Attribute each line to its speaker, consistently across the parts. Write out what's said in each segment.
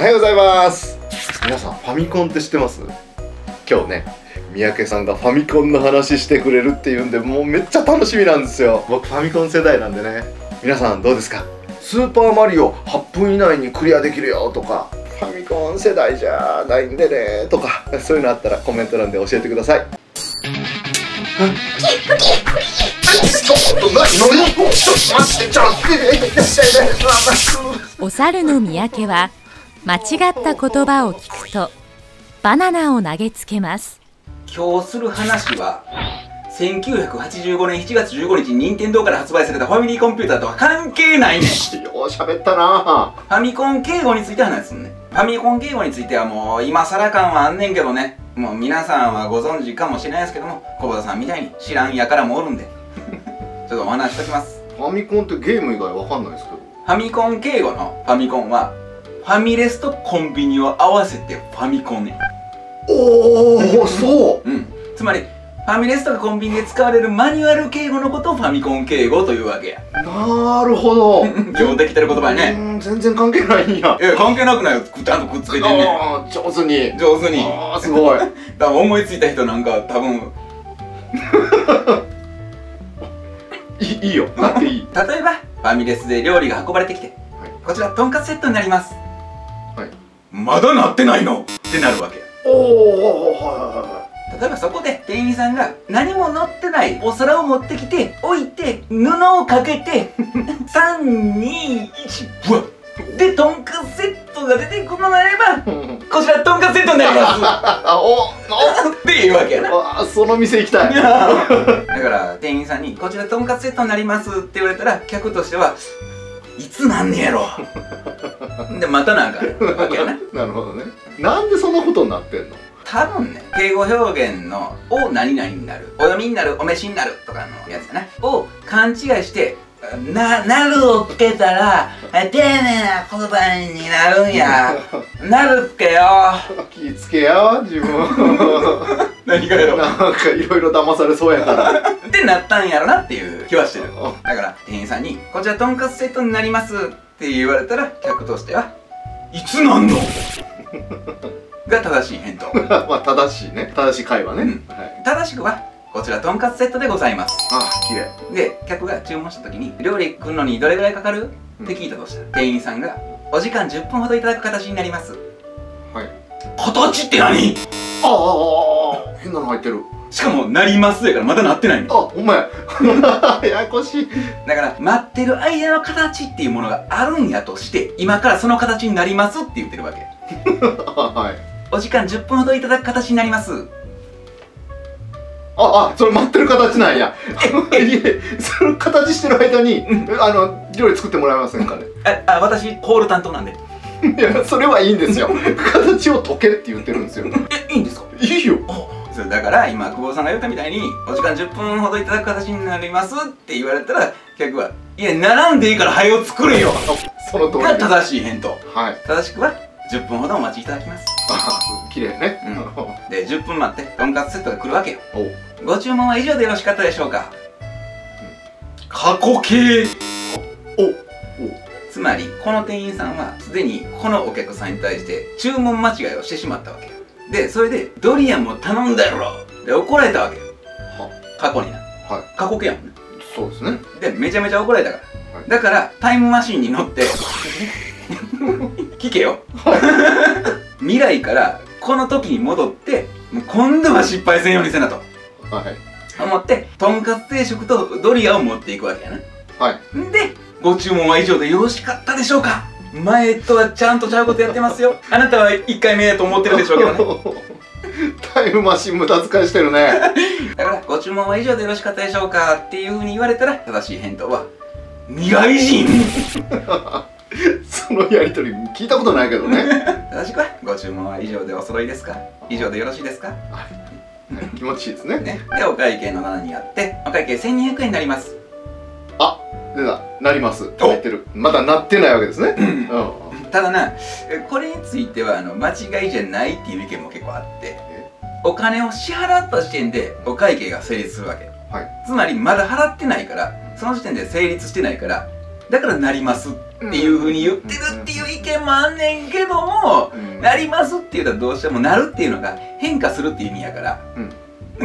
Speaker 1: おはようございます。皆さんファミコンって知ってます？今日ね三宅さんがファミコンの話してくれるっていうんでもうめっちゃ楽しみなんですよ。僕ファミコン世代なんでね。皆さんどうですか？スーパーマリオ8分以内にクリアできるよとか。ファミコン世代じゃないんでね。とかそういうのあったらコメント欄で教えてください。
Speaker 2: お猿の三宅は間違った言葉を聞くとバナナを投げつけます。
Speaker 3: 今日する話は1985年7月15日に任天堂から発売されたファミリーコンピューターとは関係ないね。ん
Speaker 1: よう喋ったな。
Speaker 3: ファミコン敬語について話すんね。ファミコン敬語についてはもう今更感はあんねんけどね。もう皆さんはご存知かもしれないですけども小田さんみたいに知らんやからもおるんで。ちょっとお話しときます。
Speaker 1: ファミコンってゲーム以外わかんないですけど。
Speaker 3: ファミコン敬語のファミコンはファミレスとコンビニを合わせてファミコンね
Speaker 1: おおそう。
Speaker 3: うん。つまりファミレスとかコンビニで使われるマニュアル敬語のことをファミコン敬語というわけや。
Speaker 1: なるほど。
Speaker 3: 上できてる言葉やね。
Speaker 1: うん全然関係ないんや。
Speaker 3: いや関係なくない？よちゃんとくっつけてんねん。
Speaker 1: 上手に。
Speaker 3: 上手に。
Speaker 1: あーすごい。
Speaker 3: 多分思いついた人なんか多分。
Speaker 1: いいいいよ。なっていい。
Speaker 3: 例えばファミレスで料理が運ばれてきて、
Speaker 1: はい。
Speaker 3: こちらとんかつセットになります。
Speaker 1: はい
Speaker 3: まだなってないの。ってなるわけや
Speaker 1: おおは
Speaker 3: 例えばそこで店員さんが何も乗ってないお皿を持ってきて置い。て布をかけて321ブワッでとんかつセットが出てくるのであれば
Speaker 1: いはい
Speaker 3: こちらとんかつセットになります。
Speaker 1: あお
Speaker 3: っていうわけやな。
Speaker 1: その店行きたい。
Speaker 3: だから店員さんに「こちらとんかつセットになります」って言われたら客としてはいつなんねやろでまたなんかわけやな。
Speaker 1: なるほどね。なんでそんなことになってんの？
Speaker 3: 多分ね敬語表現の「お何々になる」「お読みになる」「お召しになる」とかのやつかな。を勘違いしてな、なるをつけたら、丁寧な言葉になるんや。なるつけよ。
Speaker 1: 気ぃつけや自分。
Speaker 3: 何がやろ
Speaker 1: なんかいろいろ騙されそうやから。
Speaker 3: ってなったんやろなっていう気はしてる。だから、店員さんに、こちらとんかつセットになりますって言われたら、客としては、いつなんの？が正しい返答。
Speaker 1: まあ正しいね。正しい会話ね、
Speaker 3: うん。
Speaker 1: はい、
Speaker 3: 正しくは、こちらとんかつセットでございます。
Speaker 1: あ綺麗。
Speaker 3: で、客が注文した時に、料理来るのにどれぐらいかかる？って聞いたとしたら、店員さんが、お時間10分ほどいただく形になります。
Speaker 1: はい
Speaker 3: 形って何
Speaker 1: ああああ変なの入ってる
Speaker 3: しかも、なりますやからまだなってないの。
Speaker 1: あほんまや。ややこしい。
Speaker 3: だから、待ってる間の形っていうものがあるんやとして、今からその形になりますって言ってるわけ。
Speaker 1: はい。
Speaker 3: お時間10分ほどいただく形になります。
Speaker 1: ああそれ待ってる形なんや。いえその形してる間にあの料理作ってもらえませんかね
Speaker 3: あ、あ私、ホール担当なんで。
Speaker 1: いやそれはいいんですよ。形を解けって言ってるんですよ。
Speaker 3: え、いいんですか？
Speaker 1: いいよ
Speaker 3: そうだから今久保さんが言ったみたいにお時間10分ほどいただく形になりますって言われたら客はいや並んでいいから早を作れよ。
Speaker 1: その通り。
Speaker 3: が
Speaker 1: です
Speaker 3: 正しい返答。
Speaker 1: はい。
Speaker 3: 正しくは10分ほどお待ちいただきます。
Speaker 1: あ綺麗ね、
Speaker 3: で10分待ってとんかつセットが来るわけよ。
Speaker 1: お
Speaker 3: ご注文は以上でよろしかったでしょうか？過去形。
Speaker 1: お。
Speaker 3: つまりこの店員さんはすでにこのお客さんに対して注文間違いをしてしまったわけよでそれでドリアンも頼んだやろ！で怒られたわけよ。
Speaker 1: は。
Speaker 3: 過去にな。
Speaker 1: はい。
Speaker 3: 過去形やもんね。
Speaker 1: そうですね。
Speaker 3: でめちゃめちゃ怒られたから、
Speaker 1: はい。
Speaker 3: だからタイムマシンに乗って聞けよ。未来からこの時に戻ってもう今度は失敗せんようにせなと。
Speaker 1: はい。
Speaker 3: 思ってとんかつ定食とドリアを持っていくわけやな。
Speaker 1: はい。
Speaker 3: んでご注文は以上でよろしかったでしょうか？前とはちゃんとちゃうことやってますよ。あなたは1回目やと思ってるでしょうけどね。
Speaker 1: タイムマシン無駄遣いしてるね。
Speaker 3: だからご注文は以上でよろしかったでしょうかっていうふうに言われたら正しい返答は未来人。
Speaker 1: そのやりとり聞いたことないけどね。
Speaker 3: 正しくはご注文は以上でお揃いですか？以上でよろしいですか？
Speaker 1: はい。気持ちいいですね。
Speaker 3: ね。でお会計の7にあってお会計1200円になります
Speaker 1: あ出たなります。入ってる。まだなってないわけですね。うん。
Speaker 3: ただなえこれについてはあの間違いじゃないっていう意見も結構あってお金を支払った時点でお会計が成立するわけ。
Speaker 1: はい。
Speaker 3: つまりまだ払ってないからその時点で成立してないからだからなりますっていうふうに言ってるっていう意見もあんねんけども、
Speaker 1: うん。
Speaker 3: なりますって言うたらどうしてもなるっていうのが変化するっていう意味やから、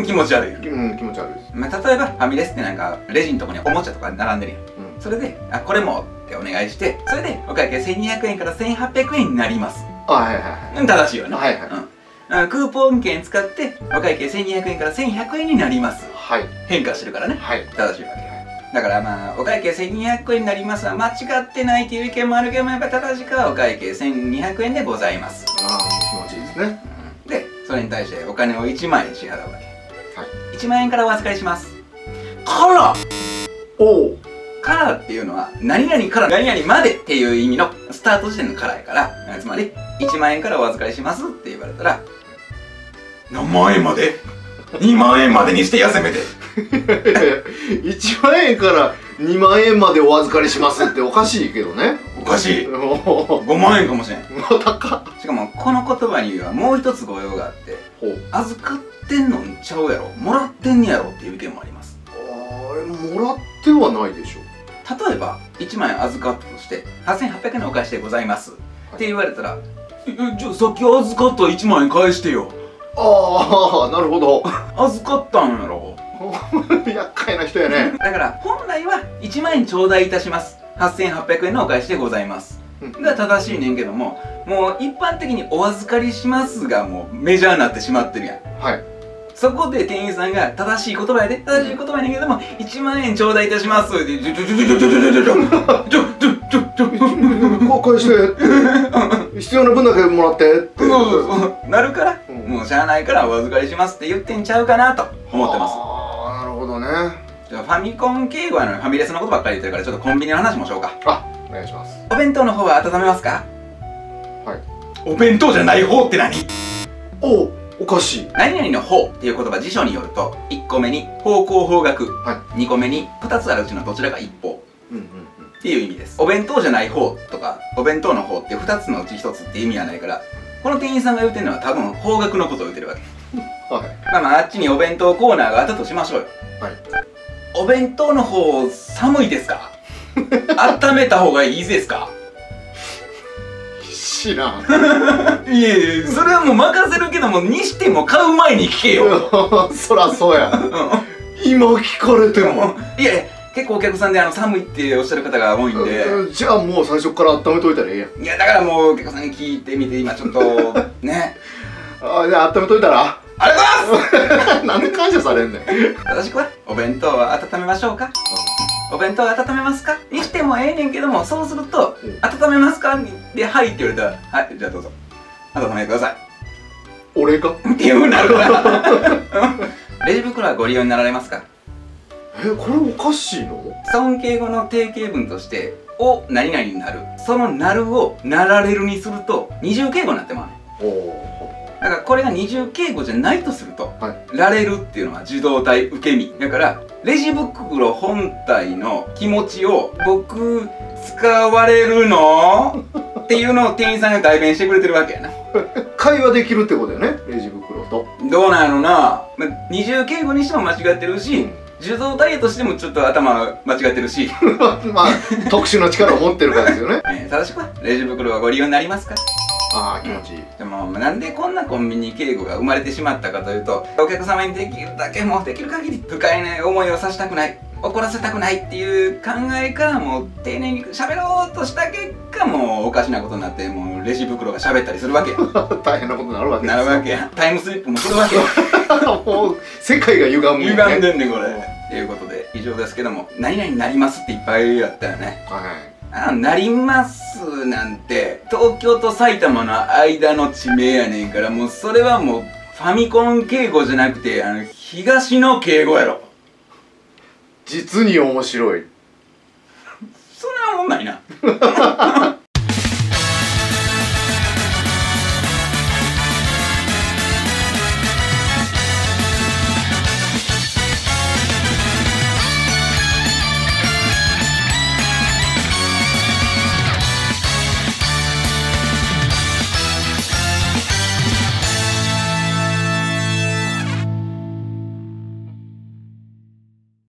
Speaker 3: 気持ち悪い。よ、
Speaker 1: うん気持ち悪いです。
Speaker 3: まあ、例えばファミレスってなんかレジのとこにおもちゃとか並んでるやん
Speaker 1: うん
Speaker 3: それであこれもってお願いしてそれでお会計1200円から1800円になります。
Speaker 1: あはいはいはい。
Speaker 3: うん正しいよね。
Speaker 1: はいはい。
Speaker 3: うん。あクーポン券使ってお会計1200円から1100円になります。
Speaker 1: はい。
Speaker 3: 変化してるからね。
Speaker 1: はい。
Speaker 3: 正しいわけだからまあお会計1200円になりますは間違ってないっていう意見もあるけどもやっぱ正しくはお会計1200円でございます。
Speaker 1: ああ気持ちいいですね。
Speaker 3: でそれに対してお金を1万円支払うわけ、
Speaker 1: はい。
Speaker 3: 1万円からお預かりします。から。
Speaker 1: おお
Speaker 3: からっていうのは何々から何々までっていう意味のスタート時点のからやからつまり1万円からお預かりしますって言われたら何万円まで ?2 万円までにしてやせめて。
Speaker 1: 1万円から2万円までお預かりしますっておかしいけどね。
Speaker 3: おかしい。
Speaker 1: おお
Speaker 3: 5万円かもしれん。
Speaker 1: またか。
Speaker 3: しかもこの言葉にはもう一つご用があって
Speaker 1: ほう。
Speaker 3: 預かってんのんちゃうやろもらってんねやろっていう意見もあります。
Speaker 1: あれもらってはないでしょ
Speaker 3: 例えば1万円預かったとして8800円のお返しでございます、って言われたら「えじゃあさっき預かった1万円返してよ。
Speaker 1: ああなるほど。
Speaker 3: 預かったんやろ。
Speaker 1: 厄介な人やね。
Speaker 3: だから本来は1万円頂戴いたします。8800円のお返しでございます。が正しいねんけどももう一般的にお預かりしますがもうメジャーになってしまってるやん。
Speaker 1: はい
Speaker 3: そこで店員さんが正しい言葉やで正しい言葉やねんけども1万円頂戴いたします。ってちょちょちょちょちょちょちょちょちょちょちょ
Speaker 1: こ返して必要な分だけもらってって
Speaker 3: そうそうそうなるから
Speaker 1: うん
Speaker 3: もうしゃあないからお預かりしますって言ってんちゃうかなと思ってます
Speaker 1: ああなるほどね
Speaker 3: じゃあファミコン敬語やのにファミレスのことばっかり言ってるからちょっとコンビニの話もしようか
Speaker 1: あお願いします
Speaker 3: お弁当の方は温めますか
Speaker 1: はい
Speaker 3: お弁当じゃない方って何
Speaker 1: おうおかしい。
Speaker 3: 何々の方っていう言葉辞書によると1個目に方向方角、
Speaker 1: は
Speaker 3: 2個目に2つあるうちのどちらか一方？
Speaker 1: うんうん
Speaker 3: っていう意味です。お弁当じゃない方とかお弁当の方って2つのうち1つって意味はないからこの店員さんが言ってるのは多分方角のことを言ってるわけ。
Speaker 1: うんはい。
Speaker 3: まあまああっちにお弁当コーナーがあったとしましょうよ。
Speaker 1: はい。
Speaker 3: お弁当の方寒いですか？温めた方がいいですか？
Speaker 1: 知らん
Speaker 3: いやいやそれはもう任せるけどもにしても買う前に聞けよ。
Speaker 1: そらそうや。
Speaker 3: う
Speaker 1: 今聞かれても。
Speaker 3: ん。いやいや結構お客さんであの寒いっておっしゃる方が多いんで。
Speaker 1: うんじゃあもう最初から温めといたらええやん。
Speaker 3: いやだからもうお客さんに聞いてみて今ちょっとね。
Speaker 1: あじゃあ温めといたら？
Speaker 3: ありがとうございます。
Speaker 1: なんで感謝されんねん。
Speaker 3: 正しくはお弁当は温めましょうかお弁当は温めますか？にしてもええねんけどもそうすると
Speaker 1: うん。
Speaker 3: 温めますか？で「はい」って言われたら「はいじゃあどうぞ。温めてください。
Speaker 1: 俺が」
Speaker 3: っていうふうになるから レジ袋はご利用になられますか？
Speaker 1: えこれおかしいの？
Speaker 3: 尊敬語の定型文として「お何々になる」その「なる」を「なられる」にすると二重敬語になってまうねん。
Speaker 1: おお
Speaker 3: だからこれが二重敬語じゃないとすると
Speaker 1: はい「
Speaker 3: られる」っていうのは受動体受け身。だからレジ袋本体の気持ちを「僕使われるの? 」っていうのを店員さんが代弁してくれてるわけやな。
Speaker 1: 会話できるってことよねレジ袋と。
Speaker 3: どうなんやろな、まあ、二重敬語にしても間違ってるし受動体としてもちょっと頭間違ってるし、
Speaker 1: まあ特殊な力を持ってるからですよね。
Speaker 3: えー正しくはレジ袋はご利用になりますか？
Speaker 1: ああ気持ちいい。
Speaker 3: でもなんでこんなコンビニ敬語が生まれてしまったかというとお客様にできるだけもうできる限り不快な思いをさせたくない。怒らせたくないっていう考えからもう丁寧に喋ろうとした結果もうおかしなことになってもうレジ袋が喋ったりするわけ。や
Speaker 1: 大変なことになるわけ
Speaker 3: なるわけ。やタイムスリップもするわけ。や
Speaker 1: もう世界が歪むね。
Speaker 3: 歪んでんねんこれ。ということで以上ですけども何々になりますっていっぱいあったよね。
Speaker 1: はい。
Speaker 3: あなりますなんて。東京と埼玉の間の地名やねんからもうそれはもうファミコン敬語じゃなくてあの東の敬語やろ。
Speaker 1: 実に面白い。
Speaker 3: そんなもんないな